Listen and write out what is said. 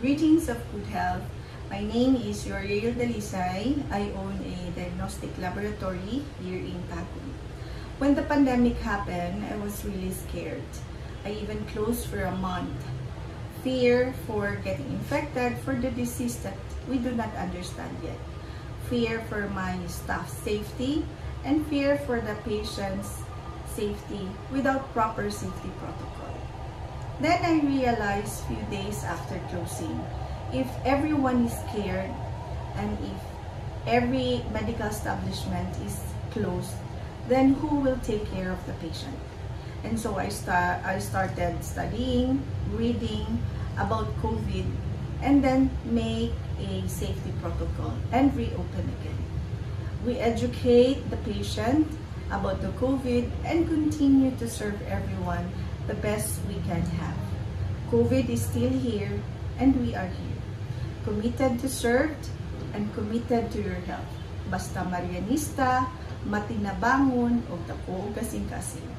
Greetings of good health. My name is Yoriel Dalisay. I own a diagnostic laboratory here in Tagum. When the pandemic happened, I was really scared. I even closed for a month. Fear for getting infected for the disease that we do not understand yet. Fear for my staff safety and fear for the patient's safety without proper safety protocol. Then I realized few days after closing, if everyone is scared and if every medical establishment is closed, then who will take care of the patient? And so I, start, I started studying, reading about COVID, and then make a safety protocol and reopen again. We educate the patient about the COVID and continue to serve everyone the best we can. COVID is still here and we are here. Committed to serve and committed to your health. Basta Marianista, matinabangon, o dako kasing-kasing.